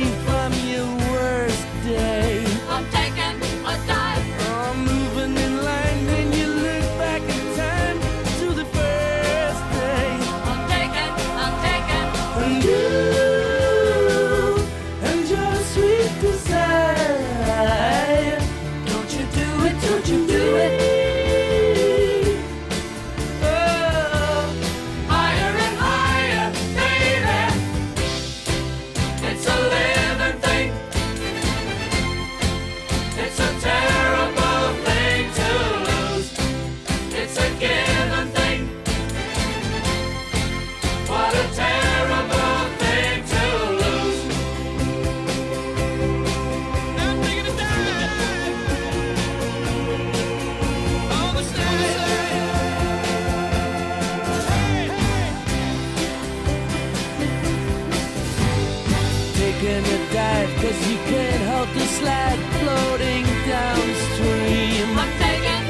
from your worst day. gonna dive Cause you can't hold the slack floating downstream. I'm taking